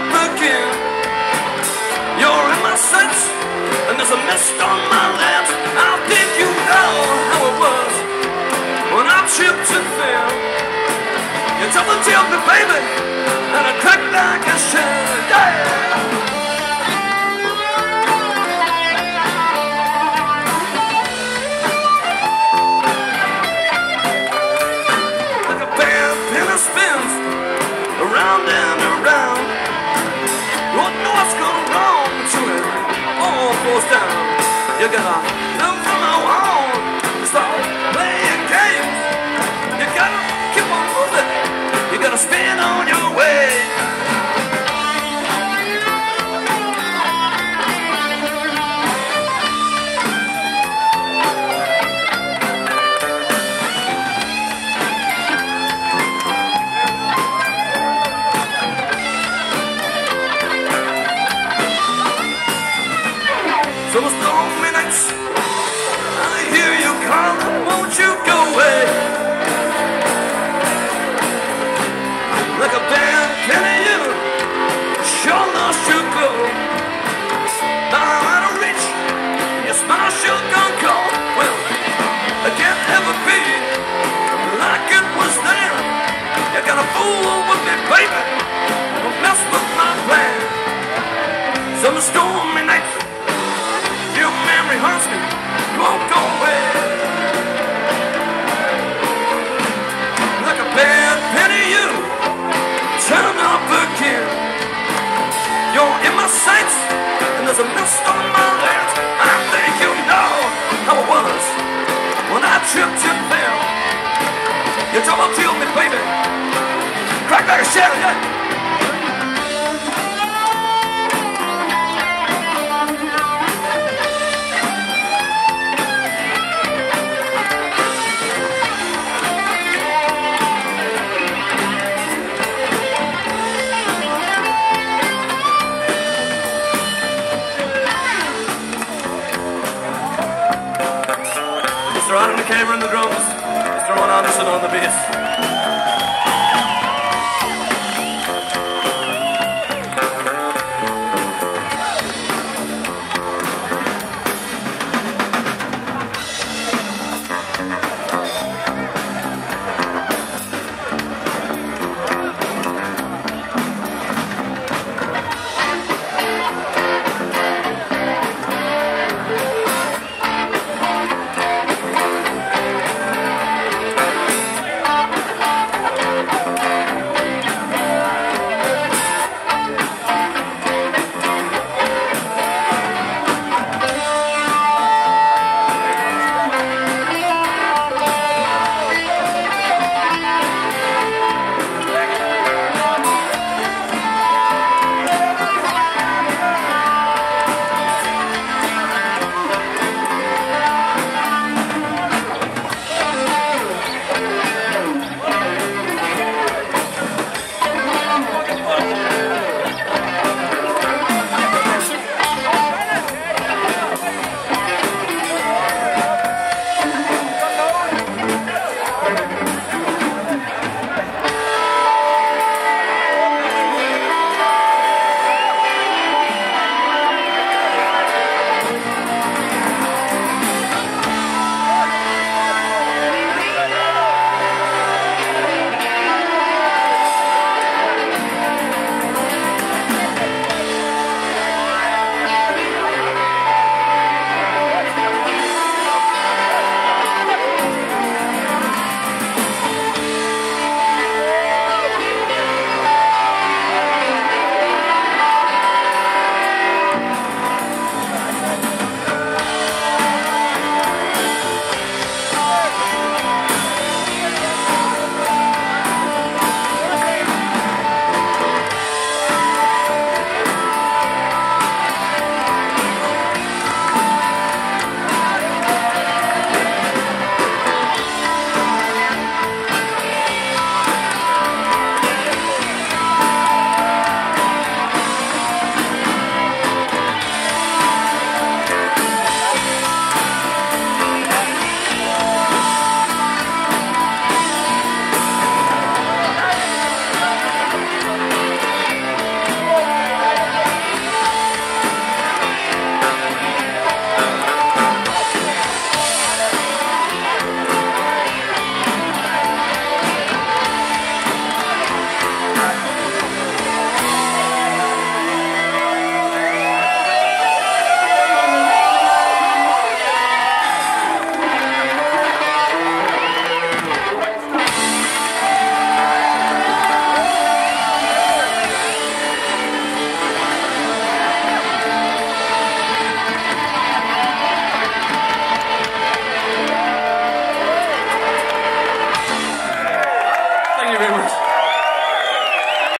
up again. You're in my sights, and there's a mist on my lips. How did you know how it was when I tripped and fell? You told the me, baby, and I cracked like a shell. Yeah. You gotta learn from now on. Start playing games. You gotta keep on moving. You gotta spin on your with Yeah. Mr. Adam McCabe on the drums, Mr. Ron Anderson on the bass.